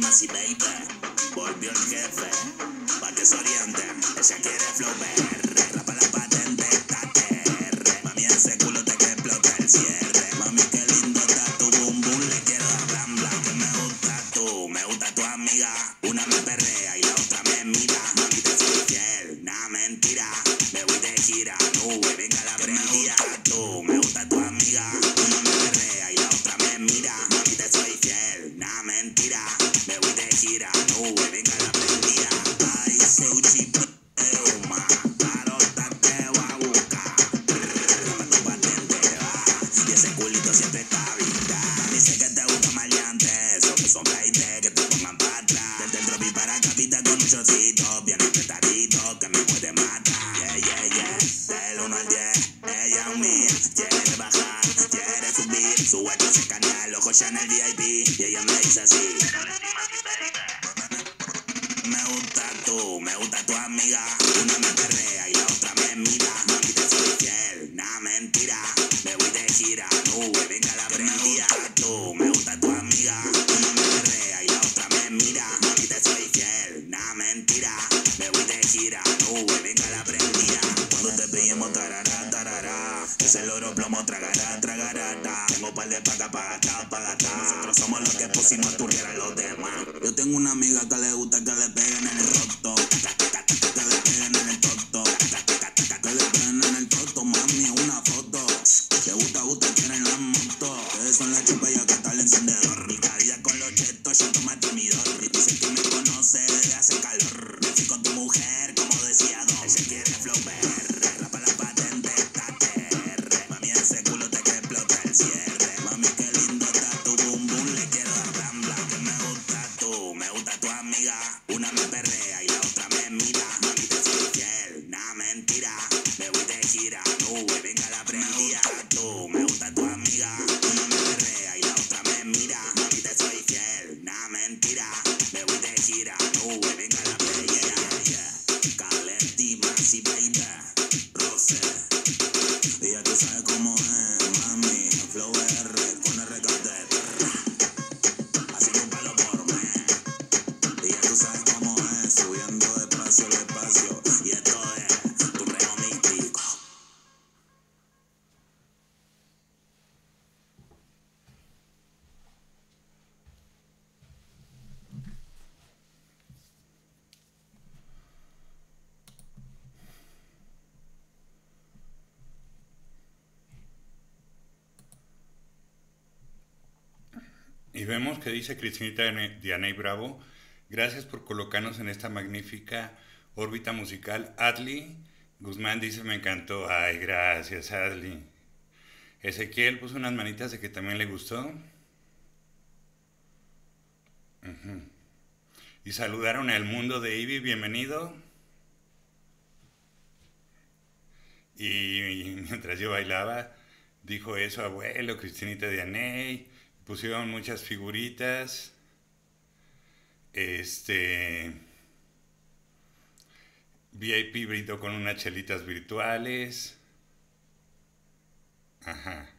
Masi Baby. Volvió el jefe, pa' que se orienten. Ella quiere flow BR, rapa la patente, TR. Mami, ese culo te que explota el cierre. Mami, qué lindo está tu boom boom, le quiero dar blan blan. Que me gusta tú, me gusta tu amiga. Una me perrea y la otra me mira. Ya en el VIP. Y ella me dice así. Me gusta tú, me gusta tu amiga. Una me perrea y la otra me mira. Mami, te soy fiel, nada mentira. Me voy de gira, nube, venga la prendida. Tú, me gusta tu amiga. Una me perrea y la otra me mira. Mami, te soy fiel, nada mentira. Me voy de gira, nube, venga la prendida. Cuando te pillemos, tarará, tarará. Ese loro plomo, tragará, tragará. ta. Tengo par de paga para gastar, para. Nosotros somos los que pusimos a turbiar a los demás. Yo tengo una amiga que le gusta que le peguen en el roto. Que le peguen en el toto. Que le peguen en el toto, mami, una foto. Te gusta, gusta, quieren la moto. Ustedes son la chupa y acá está el encendedor. Mi caída con los chetos, yo toma perrea y la otra me mira. Mami, te soy fiel, nada mentira. Me voy de gira, nube, venga la prendida. Tú, me gusta tu amiga. Una me perrea y la otra me mira. Mami, te soy fiel, nada mentira. Me voy de gira, nube, venga la prendida. Caletti, Maxi, baby, Rose. Y vemos que dice Cristinita Dianey Bravo, gracias por colocarnos en esta magnífica órbita musical. Adli Guzmán dice, me encantó. Ay, gracias, Adli. Ezequiel puso unas manitas de que también le gustó. Y saludaron al mundo de Ivy, bienvenido. Y mientras yo bailaba, dijo eso, abuelo, Cristinita Dianey. Pusieron muchas figuritas. Este. VIP brindó con unas chelitas virtuales. Ajá.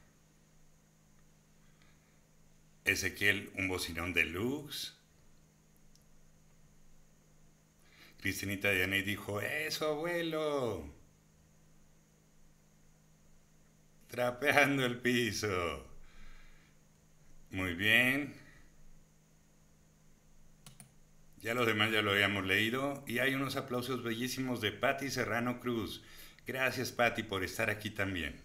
Ezequiel, un bocinón deluxe. Cristinita Dianey dijo, eso, abuelo. Trapeando el piso. Bien. Ya los demás ya lo habíamos leído. Y hay unos aplausos bellísimos de Patti Serrano Cruz. Gracias, Patti, por estar aquí también.